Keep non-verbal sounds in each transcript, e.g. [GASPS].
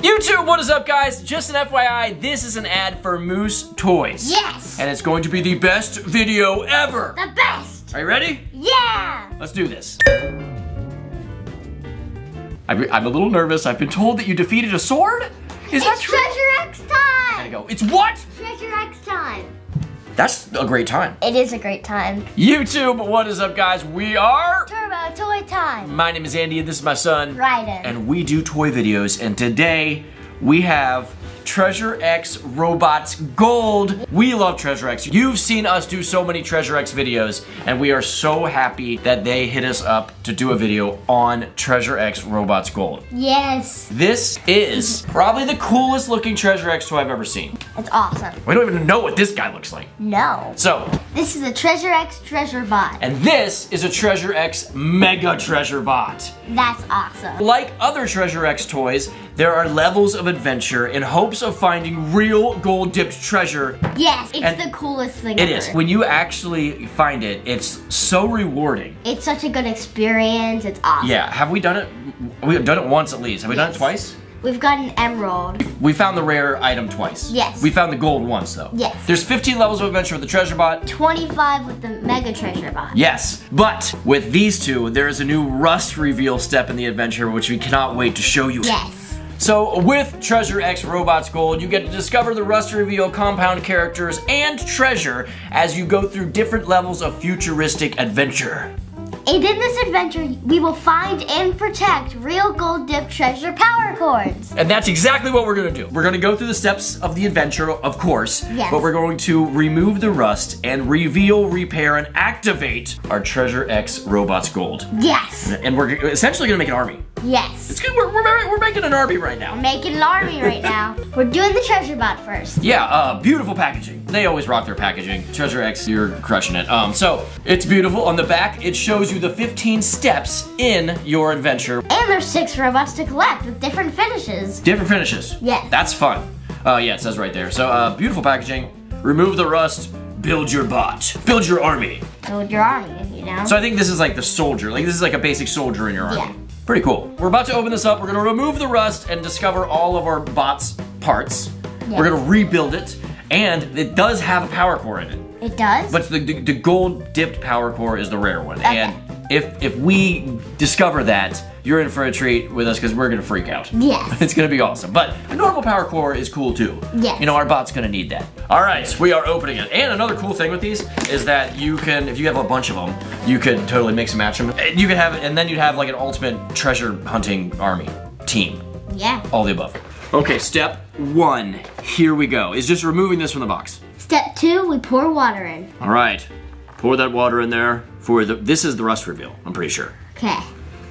YouTube, what is up guys? Just an FYI, this is an ad for Moose Toys. Yes! And it's going to be the best video ever. The best! Are you ready? Yeah! Let's do this. I'm a little nervous. I've been told that you defeated a sword? Is that It's true? Treasure X There you time! go. It's what? Treasure X time! That's a great time. It is a great time. YouTube, what is up guys? We are... Toy Time! My name is Andy and this is my son. Ryden. And we do toy videos and today we have Treasure X Robots Gold. We love Treasure X. You've seen us do so many Treasure X videos and we are so happy that they hit us up to do a video on Treasure X Robots Gold. Yes! This is probably the coolest looking Treasure X toy I've ever seen. It's awesome. We don't even know what this guy looks like. No. So, This is a Treasure X Treasure Bot. and this is a Treasure X Mega Treasure Bot. That's awesome. Like other Treasure X toys, there are levels of adventure in hopes of finding real gold dipped treasure. Yes, it's And the coolest thing It ever. is. When you actually find it, it's so rewarding. It's such a good experience. It's awesome. Yeah, have we done it? We've done it once at least. Have we done it twice? We've got an emerald. We found the rare item twice. Yes. We found the gold once though. Yes. There's 15 levels of adventure with the treasure bot. 25 with the Mega Treasure Bot. Yes, but with these two, there is a new rust reveal step in the adventure which we cannot wait to show you. Yes. So with Treasure X Robots Gold, you get to discover the Rust Reveal compound characters and treasure as you go through different levels of futuristic adventure. And in this adventure, we will find and protect real gold dip treasure power cores. And that's exactly what we're gonna do. We're gonna go through the steps of the adventure, of course, Yes. but we're going to remove the rust and reveal, repair, and activate our Treasure X Robots Gold. Yes. And we're essentially gonna make an army. Yes. It's good, we're, we're, we're making an army right now. We're making an army right now. [LAUGHS] We're doing the treasure bot first. Yeah, uh, beautiful packaging. They always rock their packaging. Treasure X, you're crushing it. Um, so it's beautiful. On the back, it shows you the 15 steps in your adventure. And there's six robots to collect with different finishes. Different finishes. Yes. That's fun. Uh, yeah, it says right there. So, uh, beautiful packaging. Remove the rust. Build your bot. Build your army. Build your army, you know? So I think this is like the soldier. Like this is like a basic soldier in your army. Yeah. Pretty cool. We're about to open this up. We're gonna remove the rust and discover all of our bot's parts. We're gonna rebuild it. And it does have a power core in it. it does? But the, the, the gold dipped power core is the rare one. Okay. And if if we discover that, you're in for a treat with us because we're gonna freak out. Yes. [LAUGHS] It's gonna be awesome. But a normal power core is cool too. Yes. You know, our bot's gonna need that. All right, so we are opening it. And another cool thing with these is that you can, if you have a bunch of them, you could totally mix and match them. And you could have, and then you'd have like an ultimate treasure hunting army team. yeah. All the above. Okay, step one. Here we go. Is just removing this from the box. Step two, we pour water in. All right, pour that water in there for the, this is the rust reveal, I'm pretty sure. Okay.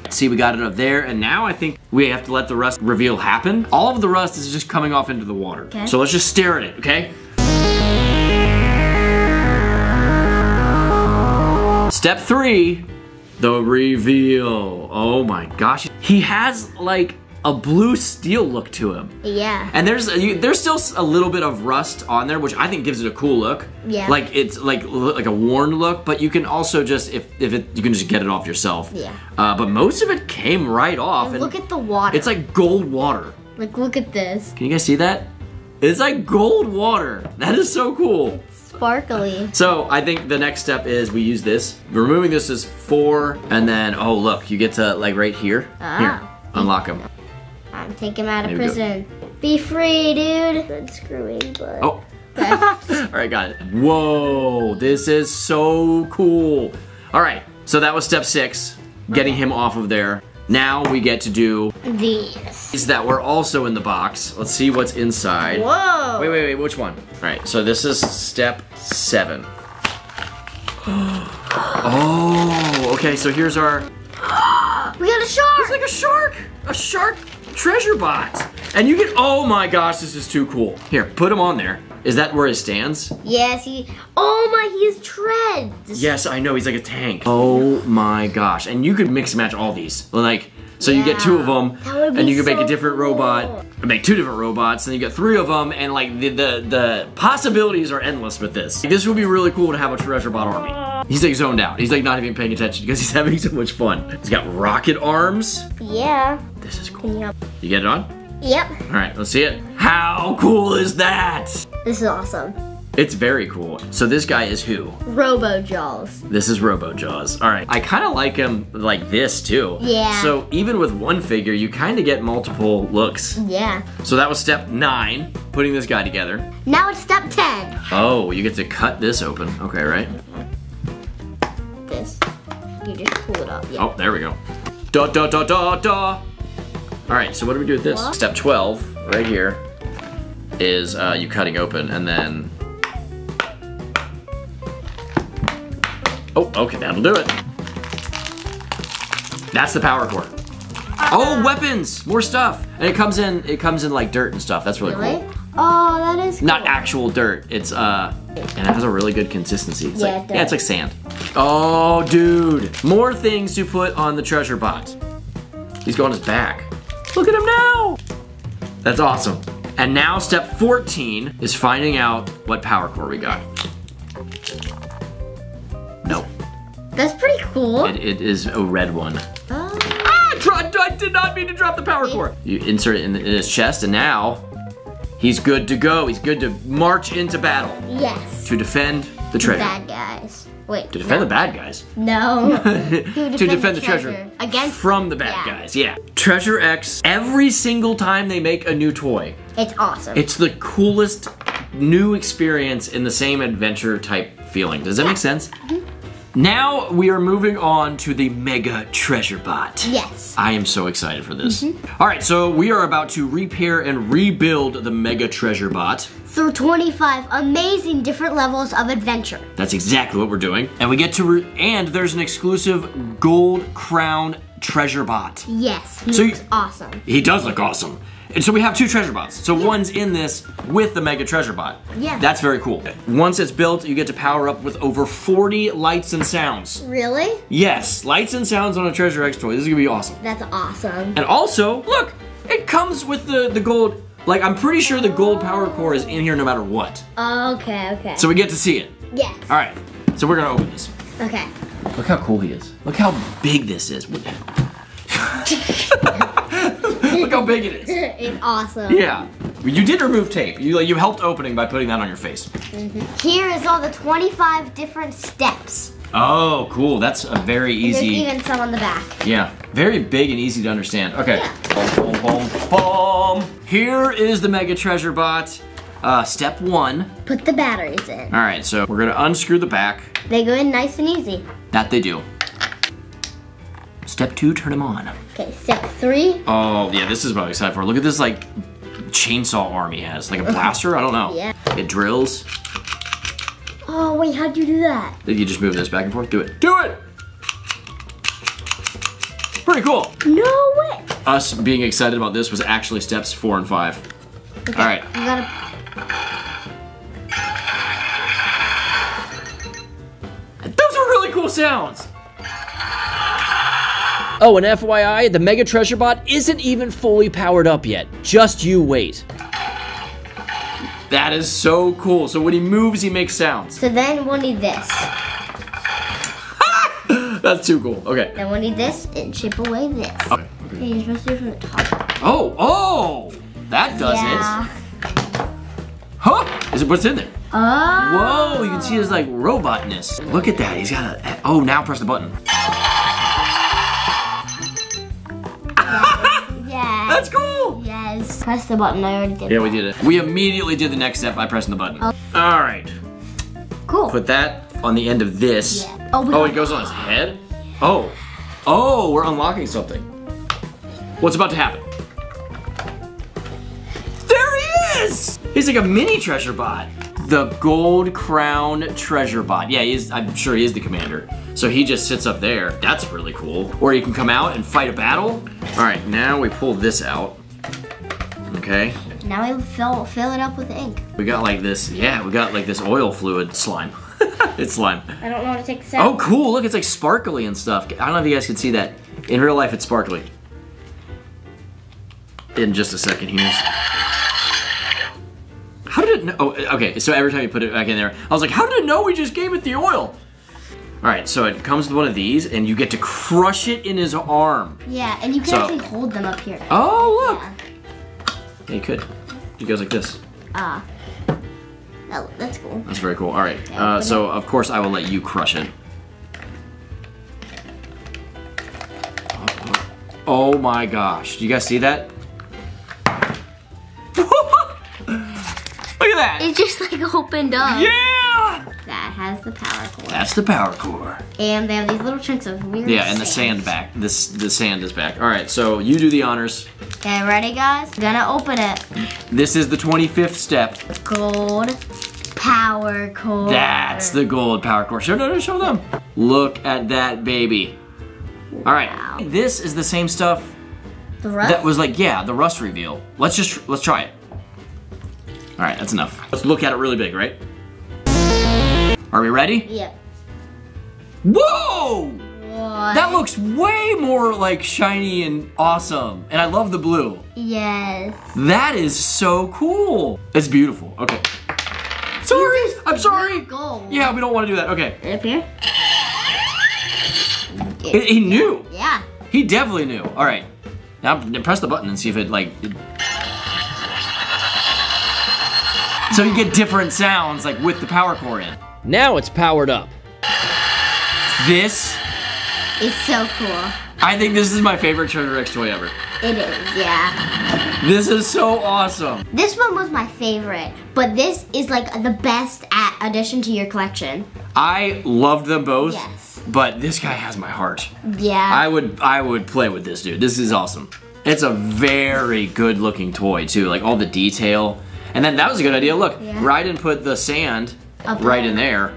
See, we got it up there, and now I think we have to let the rust reveal happen. All of the rust is just coming off into the water. Okay. So let's just stare at it, okay? Step three, the reveal. Oh my gosh. He has like a blue steel look to him. Yeah. And there's you, there's still a little bit of rust on there, which I think gives it a cool look. Yeah. Like it's like like a worn look, but you can also just if if it you can just get it off yourself. Yeah. Uh, but most of it came right off, and Look at the water. it's like gold water. like look at this. Can you guys see that? It's like gold water. That is so cool. Sparkly. So I think the next step is we use this. Removing this is four, and then oh look, you get to like right here. Ah. Here, unlock them. I'm taking him out of Maybe go- prison. Be free, dude. Good screwing, but. Oh. Okay. [LAUGHS] All right, got it. Whoa, this is so cool. All right, so that was step six, getting him off of there. Now we get to do These. is that we're also in the box. Let's see what's inside. Whoa. Wait, wait, wait, which one? All right, so this is step seven. [GASPS] Oh, okay, so here's our, [GASPS] We got a shark. it's like a shark, a shark treasure bot. And you get, oh my gosh, this is too cool. Here, put him on there. Is that where it stands? yes, he. Oh my, he has treads. Yes, I know, he's like a tank. Oh my gosh, and you could mix and match all these. Like, so you get two of them, and you can make a different cool. robot, make two different robots, and you get three of them, and like the, the, the possibilities are endless with this. This would be really cool to have a treasure bot army. He's like zoned out. He's like not even paying attention because he's [LAUGHS] having so much fun. He's got rocket arms. Yeah. This is cool. Yep. You get it on? Yep. All right, let's see it. How cool is that? This is awesome. It's very cool. So this guy is who? Robo Jaws. This is Robo Jaws. All right. I kind of like him like this too. Yeah. So even with one figure, you kind of get multiple looks. Yeah. So that was step nine, putting this guy together. Now it's step 10. Oh, you get to cut this open. Okay, right? This. You just pull it up. Yeah. Oh, there we go. Da da da da da. All right, so what do we do with this? What? Step 12, right here, is uh, you cutting open and then. Okay, that'll do it. That's the power core. Oh, weapons, more stuff, and it comes in. It comes in like dirt and stuff. That's really, Really? cool. Oh, that is Not actual dirt. It's uh, and it has a really good consistency. It's Yeah, like, it yeah, it's like sand. Oh, dude, more things to put on the treasure bot. He's going his back. Look at him now. That's awesome. And now step 14 is finding out what power core we got. No, That's pretty cool. it, it is a red one. Oh. Ah, I, did not mean to drop the power core. You insert it in, in his chest, and now he's good to go. He's good to march into battle Yes. to defend the treasure. Bad guys. Wait. To defend the bad guys. No. [LAUGHS] to defend defend the the treasure, treasure. Against- from the bad yeah. guys. Yeah. Treasure X. Every single time they make a new toy, it's awesome. it's the coolest new experience in the same adventure type feeling. Does that make sense? Now we are moving on to the Mega Treasure Bot. yes. I am so excited for this. Mm-hmm. All right, so we are about to repair and rebuild the Mega Treasure Bot. Through 25 amazing different levels of adventure. That's exactly what we're doing. And we get to, re- and there's an exclusive gold crown treasure bot. Yes. He So looks you- awesome. He does look awesome. And so we have two treasure bots. So one's in this with the mega treasure bot. Yeah. That's very cool. Once it's built, you get to power up with over 40 lights and sounds. Really? Yes, lights and sounds on a Treasure X toy. This is gonna be awesome. That's awesome. And also, look, it comes with the, the gold. Like, I'm pretty sure the gold power core is in here no matter what. Okay, okay. So we get to see it. yes. All right, so we're gonna open this. Okay. Look how cool he is. Look how big this is. [LAUGHS] [LAUGHS] Look how big it is. [LAUGHS] it's awesome. Yeah. You did remove tape. You you helped opening by putting that on your face. Here is all the 25 different steps. Oh, cool. That's a very easy. There's easy. even some on the back. Yeah, very big and easy to understand. Okay. Yeah. Boom, boom, boom, boom. Here is the Mega Treasure Bot. Uh, step one. Put the batteries in. All right, so we're gonna unscrew the back. They go in nice and easy. That they do. Step two, turn them on. Okay, step three. Oh, yeah, this is what I'm excited for. Look at this, like, chainsaw arm he has. Like a [LAUGHS] blaster? I don't know. Yeah. It drills. Oh, wait, how'd you do that? Did you just move this back and forth. Do it. Do it! Pretty cool. No way. Us being excited about this was actually steps four and five. Okay, All right. You gotta. Those are really cool sounds. Oh, and FYI, the Mega Treasure Bot isn't even fully powered up yet. Just you wait. That is so cool. So when he moves, he makes sounds. So then we'll need this. [LAUGHS] That's too cool. Okay. Then we'll need this and chip away this. Okay. Okay, you're supposed to do it from the top. Oh, oh, that does yeah. it. Huh? Is it what's in there? Oh. Whoa, you can see his like robotness. Look at that. He's got a. Oh, now press the button. Press the button. I already did. Yeah, we did it. We immediately did the next step by pressing the button. Oh. All right. Cool. Put that on the end of this. Yeah. Oh, Oh, it goes on his head? Oh. Oh, we're unlocking something. What's about to happen? There he is! He's like a mini treasure bot. The gold crown treasure bot. Yeah, he is, I'm sure he is the commander. So he just sits up there. That's really cool. Or he can come out and fight a battle. All right, now we pull this out. Okay. Now we fill fill it up with ink. We got like this, yeah, we got like this oil fluid slime. [LAUGHS] it's slime. I don't know how to take this Oh, cool. Look, it's like sparkly and stuff. I don't know if you guys can see that. In real life, it's sparkly. In just a second here. How did it know? Oh, uh, okay. So every time you put it back in there, I was like, how did it know we just gave it the oil? All right, so it comes with one of these, and you get to crush it in his arm. Yeah, and you can So- actually hold them up here. Oh, look. Yeah. Yeah, you could. It goes like this. Ah. oh, that's cool. That's very cool. All right. Uh, so of course I will let you crush it. Oh my gosh! Do you guys see that? That! It just like opened up. Yeah! That has the power core. That's the power core. And they have these little chunks of weird Yeah, and the sand back. This the sand is back. All right, so you do the honors. Okay, ready guys? Gonna open it. This is the 25th step. Gold power core. That's the gold power core. Show no, no, show them. Look at that baby. All right, this is the same stuff The rust? that was like yeah, the rust reveal. Let's just let's try it. All right, that's enough. Let's look at it really big, right? Are we ready? Yeah. Whoa! What? That looks way more like shiny and awesome. And I love the blue. Yes. That is so cool. It's beautiful. Okay. Sorry. I'm sorry. Gold. Yeah, we don't want to do that. Okay. Up here? He, he knew. Yeah. He definitely knew. All right. Now press the button and see if it like. it- So you get different sounds like with the power core in. Now it's powered up. This, is so cool. I think this is my favorite Treasure X toy ever. It is, yeah. This is so awesome. This one was my favorite, but this is like the best addition to your collection. I loved them both. Yes. But this guy has my heart. Yeah. I would I would play with this dude. This is awesome. It's a very good looking toy too, like all the detail. And then that was a good idea. Look, Yeah. Raiden put the sand Up right in there.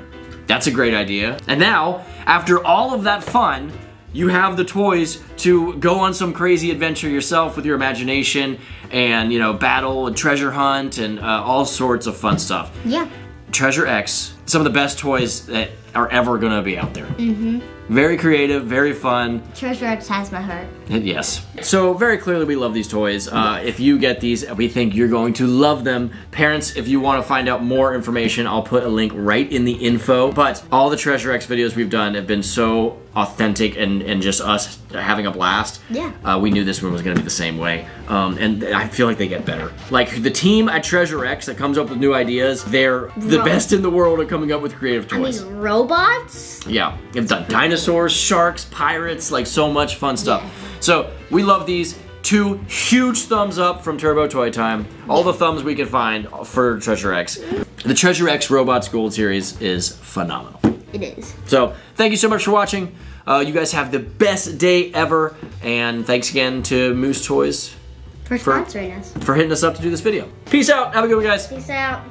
That's a great idea. And now, after all of that fun, you have the toys to go on some crazy adventure yourself with your imagination and, you know, battle and treasure hunt and uh, all sorts of fun stuff. yeah. Treasure X, some of the best toys that are ever gonna be out there. Mm-hmm. Very creative, very fun. Treasure X has my heart. And Yes. So very clearly we love these toys. Uh, if you get these, we think you're going to love them. Parents, if you want to find out more information, I'll put a link right in the info. But all the Treasure X videos we've done have been so authentic and, and just us having a blast. Yeah. Uh, we knew this one was going to be the same way. Um, and I feel like they get better. Like the team at Treasure X that comes up with new ideas, they're the best in the world at coming up with creative I toys. mean, robots? Yeah, they've done dinosaurs, sharks, pirates, like so much fun stuff. So we love these. Two huge thumbs up from Turbo Toy Time. All the thumbs we can find for Treasure X. The Treasure X Robots Gold Series is phenomenal. It is. So thank you so much for watching. Uh, you guys have the best day ever, and thanks again to Moose Toys For For- sponsoring us. for hitting us up to do this video. Peace out. Have a good one, guys. Peace out.